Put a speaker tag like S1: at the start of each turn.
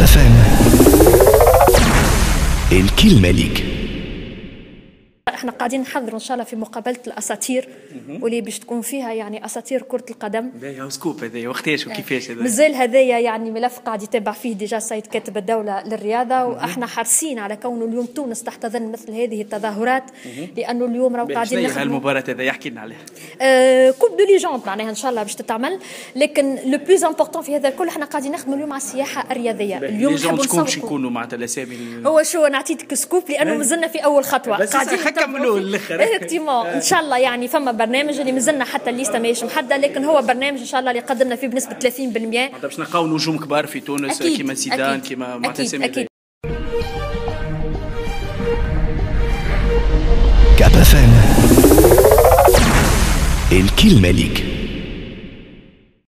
S1: FM الكلمة ليك.
S2: إحنا قاعدين نحضروا إن شاء الله في مقابلة الأساطير واللي باش تكون فيها يعني أساطير كرة القدم.
S3: باهي scoop هذايا وقتاش وكيفاش هذا
S2: مازال هذايا يعني ملف قاعد يتابع فيه déjà السيد كاتب الدولة للرياضة وأحنا حريصين على كونه اليوم تونس تحتضن مثل هذه التظاهرات لأنه اليوم راهو قاعدين نخدموا.
S3: هالمباراة هذا يحكي لنا عليها.
S2: آه، coupe de légendes معناها إن شاء الله باش تتعمل. لكن le plus important في هذا الكل إحنا قاعدين نخدموا اليوم على السياحة الرياضية. اليوم نحبوا
S3: شكون باش
S2: نسوقوا
S3: يكونوا معناتها الأسامي ال-
S2: هو شو أنا عطيتك scoop لأنه مازلنا في أول خطوة.
S3: بس هكا منو الآخر.
S2: exactement إن شاء الله يعني فما برنامج اللي مازلنا حتى الليستة ماهيش محدده لكن هو برنامج إن شاء الله اللي قدمنا فيه بنسبة 30%
S3: معناتها باش نلقاو نجوم كبار في تونس
S2: أكيد،
S3: كيما زيدان كيما معناتها
S2: أكيد.
S3: هذيا.
S1: Cap FM الكلمة ليك